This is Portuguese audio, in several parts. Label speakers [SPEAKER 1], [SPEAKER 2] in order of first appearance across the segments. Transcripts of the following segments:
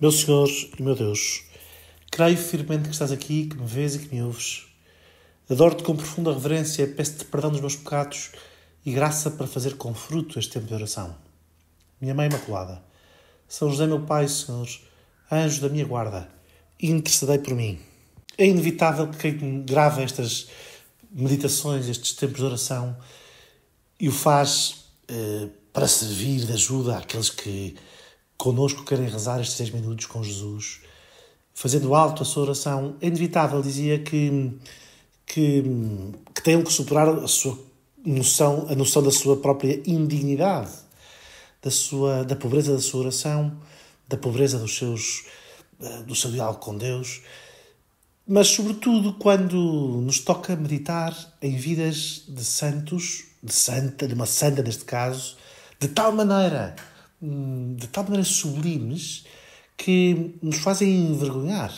[SPEAKER 1] Meu Senhor e meu Deus, creio firmemente que estás aqui, que me vês e que me ouves. Adoro-te com profunda reverência, peço-te perdão dos meus pecados e graça para fazer com fruto este tempo de oração. Minha Mãe Imaculada, São José, meu Pai, Senhor, anjo da minha guarda, intercedei por mim. É inevitável que quem grava estas meditações, estes tempos de oração, e o faz eh, para servir de ajuda àqueles que Conosco querem rezar estes seis minutos com Jesus, fazendo alto a sua oração. É inevitável, dizia que, que, que têm que superar a sua noção, a noção da sua própria indignidade, da, sua, da pobreza da sua oração, da pobreza dos seus, eh, do seu diálogo com Deus, mas sobretudo quando nos toca meditar em vidas de santos, de santa, de uma santa neste caso, de tal maneira de tal maneira sublimes que nos fazem envergonhar.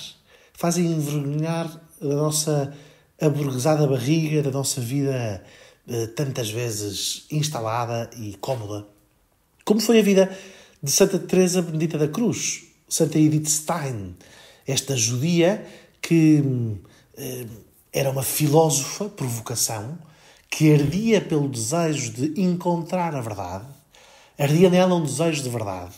[SPEAKER 1] Fazem envergonhar a nossa aburguesada barriga, da nossa vida eh, tantas vezes instalada e cómoda. Como foi a vida de Santa Teresa Benedita da Cruz, Santa Edith Stein, esta judia que eh, era uma filósofa por vocação, que ardia pelo desejo de encontrar a verdade Ardia nela um desejo de verdade.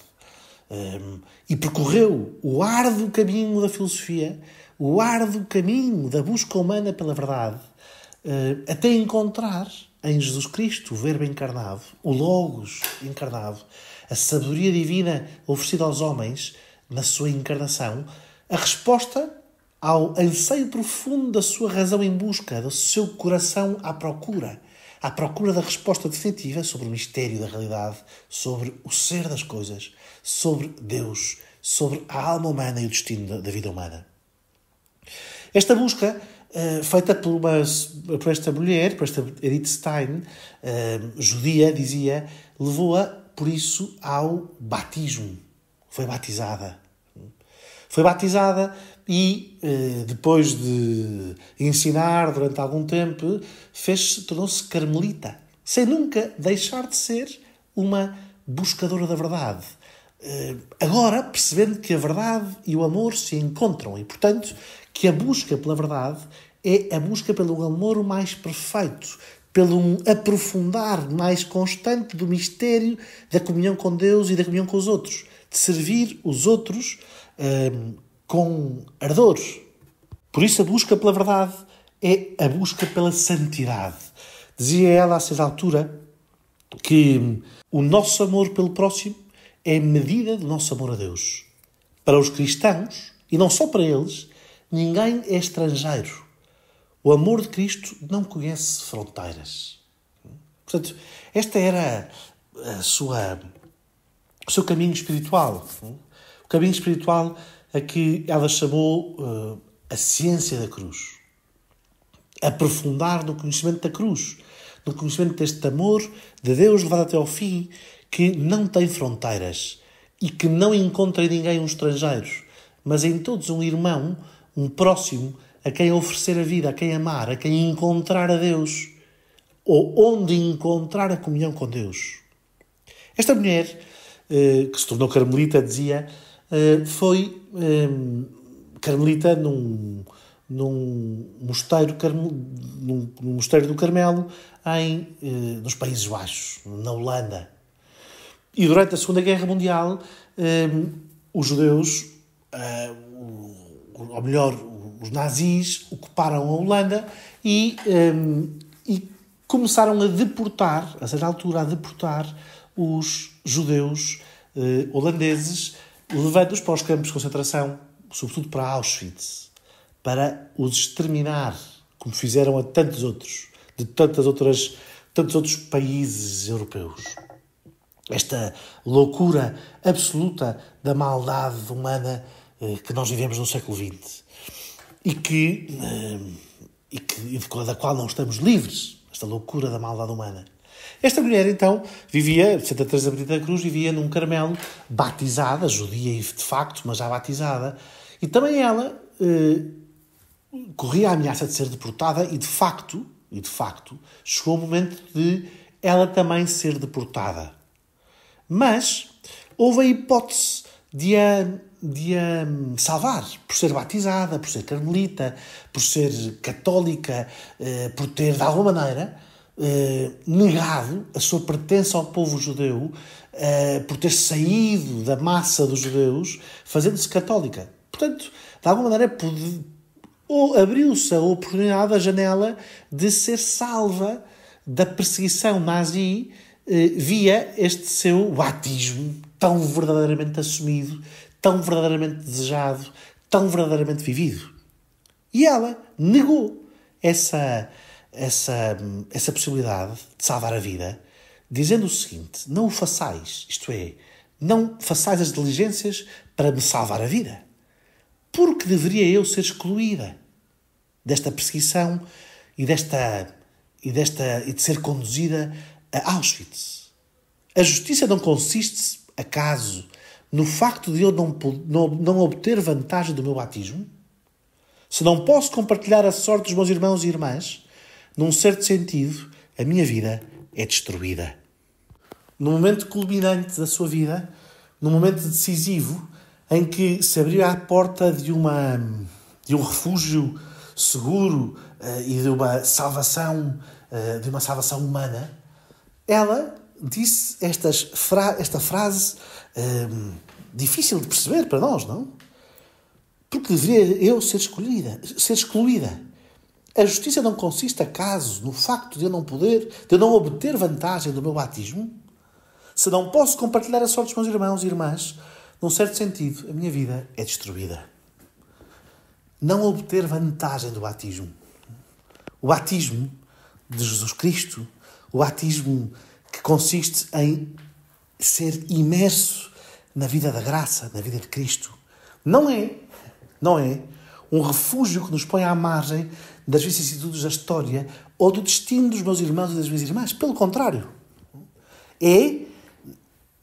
[SPEAKER 1] Um, e percorreu o árduo caminho da filosofia, o árduo caminho da busca humana pela verdade, uh, até encontrar em Jesus Cristo, o Verbo encarnado, o Logos encarnado, a sabedoria divina oferecida aos homens na sua encarnação, a resposta ao anseio profundo da sua razão em busca, do seu coração à procura à procura da resposta definitiva sobre o mistério da realidade, sobre o ser das coisas, sobre Deus, sobre a alma humana e o destino da vida humana. Esta busca, uh, feita por, uma, por esta mulher, por esta Edith Stein, uh, judia, dizia, levou-a, por isso, ao batismo. Foi batizada. Foi batizada e eh, depois de ensinar durante algum tempo, tornou-se carmelita, sem nunca deixar de ser uma buscadora da verdade. Eh, agora, percebendo que a verdade e o amor se encontram e, portanto, que a busca pela verdade é a busca pelo amor mais perfeito, pelo um aprofundar mais constante do mistério da comunhão com Deus e da comunhão com os outros, de servir os outros eh, com ardor. Por isso, a busca pela verdade é a busca pela santidade. Dizia ela a certa altura que o nosso amor pelo próximo é a medida do nosso amor a Deus. Para os cristãos, e não só para eles, ninguém é estrangeiro. O amor de Cristo não conhece fronteiras. Portanto, esta era a sua, o seu caminho espiritual. Caminho espiritual a que ela chamou uh, a ciência da cruz. Aprofundar no conhecimento da cruz, no conhecimento deste amor de Deus levado até ao fim, que não tem fronteiras e que não encontra em ninguém um estrangeiro, mas em todos um irmão, um próximo, a quem oferecer a vida, a quem amar, a quem encontrar a Deus, ou onde encontrar a comunhão com Deus. Esta mulher, eh, que se tornou carmelita, dizia foi um, eh, carmelita num, num, mosteiro, num, num mosteiro do Carmelo em, uh, nos Países Baixos, na Holanda. E durante a Segunda Guerra Mundial, os judeus, ou melhor, os nazis, ocuparam a Holanda e, e começaram a deportar, a certa altura, a deportar os judeus holandeses levando-os para os campos de concentração, sobretudo para Auschwitz, para os exterminar, como fizeram a tantos outros, de tantas outras, tantos outros países europeus. Esta loucura absoluta da maldade humana eh, que nós vivemos no século XX e que, eh, e que e da qual não estamos livres, esta loucura da maldade humana. Esta mulher, então, vivia, Santa Teresa Benedita da Cruz, vivia num Carmelo, batizada, judia de facto, mas já batizada, e também ela eh, corria a ameaça de ser deportada e, de facto, e de facto, chegou o momento de ela também ser deportada. Mas houve a hipótese de a, de a salvar, por ser batizada, por ser carmelita, por ser católica, eh, por ter, de alguma maneira, eh, negado a sua pertença ao povo judeu, eh, por ter saído da massa dos judeus, fazendo-se católica. Portanto, de alguma maneira, abriu-se a oportunidade, a janela, de ser salva da perseguição nazi via este seu batismo tão verdadeiramente assumido, tão verdadeiramente desejado, tão verdadeiramente vivido. E ela negou essa, essa, essa possibilidade de salvar a vida, dizendo o seguinte: não o façais, isto é, não façais as diligências para me salvar a vida. Porque deveria eu ser excluída desta perseguição e desta e desta e de ser conduzida a Auschwitz. A justiça não consiste acaso, no facto de eu não, não, não obter vantagem do meu batismo? Se não posso compartilhar a sorte dos meus irmãos e irmãs, num certo sentido, a minha vida é destruída. No momento culminante da sua vida, no momento decisivo, em que se abriu a porta de, uma, de um refúgio seguro uh, e de uma salvação, uh, de uma salvação humana, ela disse estas fra esta frase hum, difícil de perceber para nós, não? Porque deveria eu ser escolhida, ser excluída. A justiça não consiste acaso no facto de eu não poder, de eu não obter vantagem do meu batismo? Se não posso compartilhar a sorte dos meus irmãos e irmãs, num certo sentido, a minha vida é destruída. Não obter vantagem do batismo. O batismo de Jesus Cristo, o batismo que consiste em ser imerso na vida da graça, na vida de Cristo. Não é, não é um refúgio que nos põe à margem das vicissitudes da história ou do destino dos meus irmãos e das minhas irmãs. Pelo contrário, é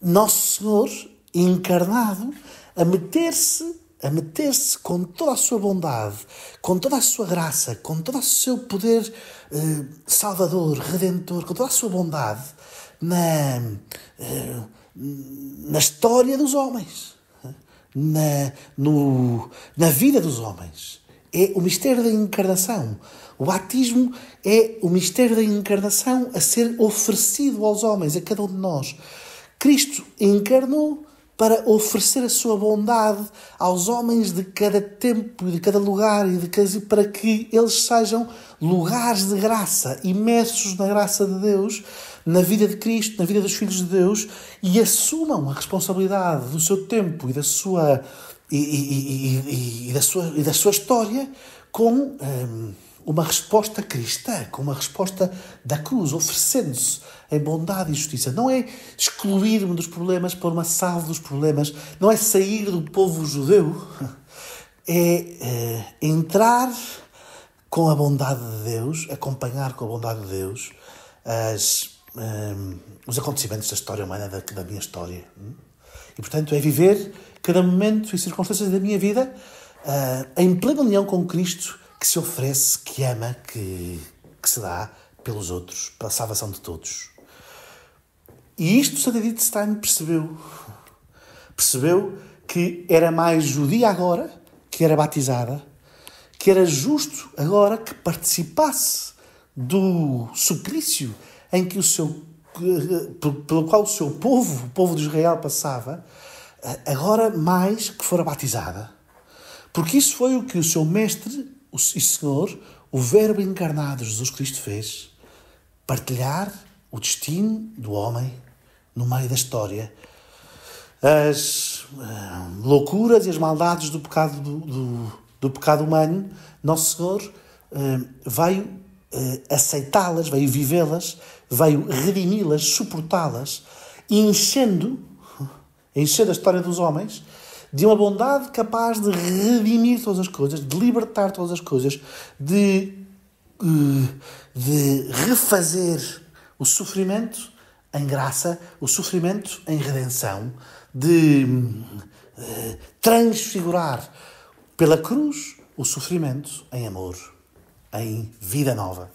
[SPEAKER 1] Nosso Senhor encarnado a meter-se a meter-se com toda a sua bondade, com toda a sua graça, com todo o seu poder eh, salvador, redentor, com toda a sua bondade, na, eh, na história dos homens, na, no, na vida dos homens. É o mistério da encarnação. O batismo é o mistério da encarnação a ser oferecido aos homens, a cada um de nós. Cristo encarnou para oferecer a sua bondade aos homens de cada tempo e de cada lugar e de cada, para que eles sejam lugares de graça, imersos na graça de Deus, na vida de Cristo, na vida dos filhos de Deus e assumam a responsabilidade do seu tempo e da sua, e, e, e, da, sua, e da sua história com um, uma resposta cristã, com uma resposta da cruz, oferecendo-se em bondade e justiça. Não é excluir-me dos problemas para uma salva dos problemas, não é sair do povo judeu, é, é entrar com a bondade de Deus, acompanhar com a bondade de Deus as, os acontecimentos da história humana, da, da minha história. E, portanto, é viver cada momento e circunstâncias da minha vida uh, em plena união com Cristo que se oferece, que ama, que, que se dá pelos outros, pela salvação de todos. E isto Edith Stein percebeu. Percebeu que era mais judia agora, que era batizada, que era justo agora que participasse do suplício em que o seu, pelo qual o seu povo, o povo de Israel, passava, agora mais que fora batizada. Porque isso foi o que o seu mestre o Senhor, o Verbo encarnado, Jesus Cristo, fez. Partilhar o destino do homem no meio da história. As uh, loucuras e as maldades do pecado do, do, do pecado humano, Nosso Senhor uh, veio uh, aceitá-las, veio vivê-las, veio redimi-las, suportá-las, enchendo, enchendo a história dos homens de uma bondade capaz de redimir todas as coisas, de libertar todas as coisas, de, uh, de refazer o sofrimento em graça, o sofrimento em redenção, de uh, transfigurar pela cruz o sofrimento em amor, em vida nova.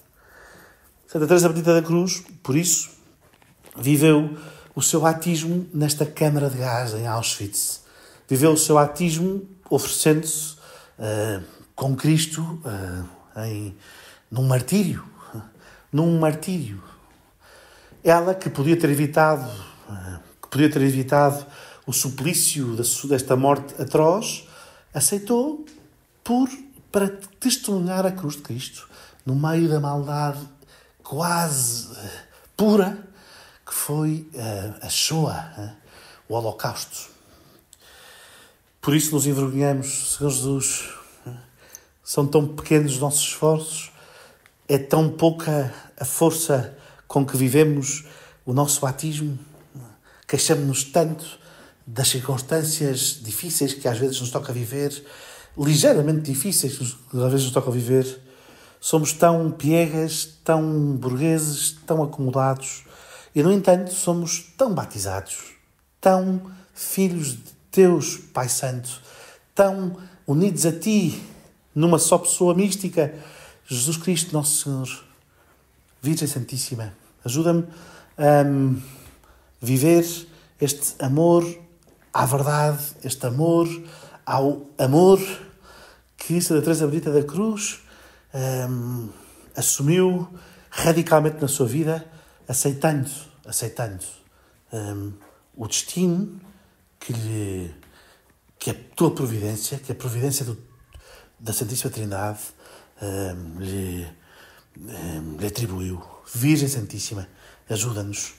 [SPEAKER 1] Santa Teresa Bendita da Cruz, por isso, viveu o seu batismo nesta câmara de gás em Auschwitz, viveu o seu atismo oferecendo-se uh, com Cristo uh, em, num martírio. Num martírio. Ela que podia ter evitado, uh, que podia ter evitado o suplício desta morte atroz, aceitou por, para testemunhar a cruz de Cristo no meio da maldade quase pura que foi a Shoah, o Holocausto. Por isso nos envergonhamos, Senhor Jesus. São tão pequenos os nossos esforços, é tão pouca a força com que vivemos o nosso batismo. Queixamos-nos tanto das circunstâncias difíceis que às vezes nos toca viver, ligeiramente difíceis que às vezes nos toca viver. Somos tão piegas, tão burgueses, tão acomodados e, no entanto, somos tão batizados, tão filhos de teus, Pai Santo, tão unidos a Ti, numa só pessoa mística, Jesus Cristo, nosso Senhor. Virgem Santíssima, ajuda-me a viver este amor à verdade, este amor ao amor que Santa Teresa Benedita da Cruz um, assumiu radicalmente na sua vida, aceitando, aceitando um, o destino que, lhe, que a tua providência, que a providência do, da Santíssima Trindade um, lhe, um, lhe atribuiu. Virgem Santíssima, ajuda-nos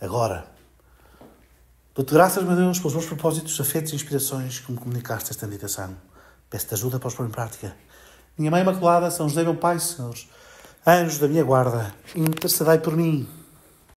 [SPEAKER 1] agora. Dou-te graças, meu Deus, pelos meus propósitos, afetos e inspirações que me comunicaste esta meditação. Peço-te ajuda para os pôr em prática. Minha Mãe Imaculada, São José, meu Pai, Senhor, anjos da minha guarda, intercedei por mim.